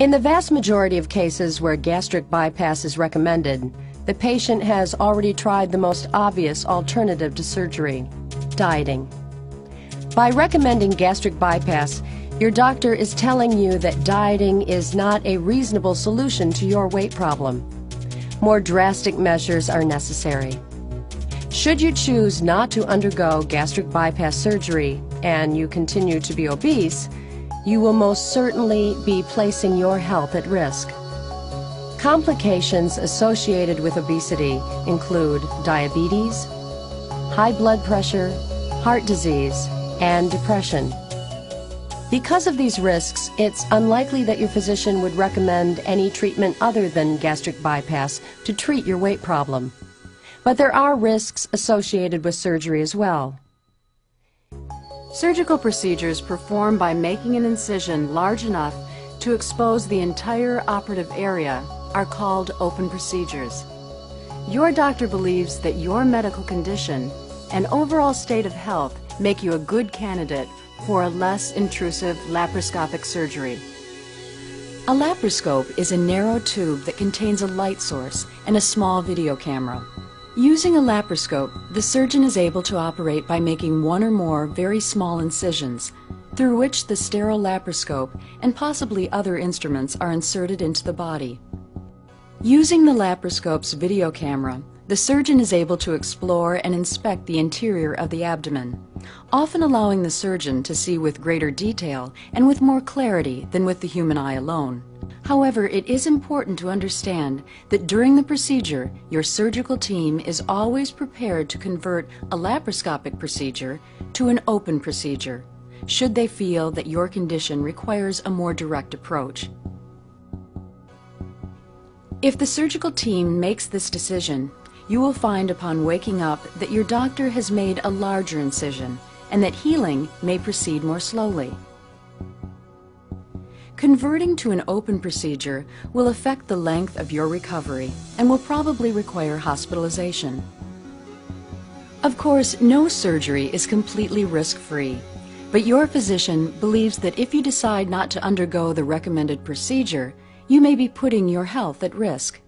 In the vast majority of cases where gastric bypass is recommended, the patient has already tried the most obvious alternative to surgery, dieting. By recommending gastric bypass, your doctor is telling you that dieting is not a reasonable solution to your weight problem. More drastic measures are necessary. Should you choose not to undergo gastric bypass surgery and you continue to be obese, you will most certainly be placing your health at risk. Complications associated with obesity include diabetes, high blood pressure, heart disease, and depression. Because of these risks, it's unlikely that your physician would recommend any treatment other than gastric bypass to treat your weight problem. But there are risks associated with surgery as well. Surgical procedures performed by making an incision large enough to expose the entire operative area are called open procedures. Your doctor believes that your medical condition and overall state of health make you a good candidate for a less intrusive laparoscopic surgery. A laparoscope is a narrow tube that contains a light source and a small video camera. Using a laparoscope, the surgeon is able to operate by making one or more very small incisions, through which the sterile laparoscope and possibly other instruments are inserted into the body. Using the laparoscope's video camera, the surgeon is able to explore and inspect the interior of the abdomen, often allowing the surgeon to see with greater detail and with more clarity than with the human eye alone. However, it is important to understand that during the procedure, your surgical team is always prepared to convert a laparoscopic procedure to an open procedure, should they feel that your condition requires a more direct approach. If the surgical team makes this decision, you will find upon waking up that your doctor has made a larger incision and that healing may proceed more slowly. Converting to an open procedure will affect the length of your recovery and will probably require hospitalization. Of course, no surgery is completely risk-free, but your physician believes that if you decide not to undergo the recommended procedure, you may be putting your health at risk.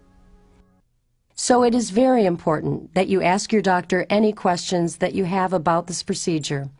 So it is very important that you ask your doctor any questions that you have about this procedure.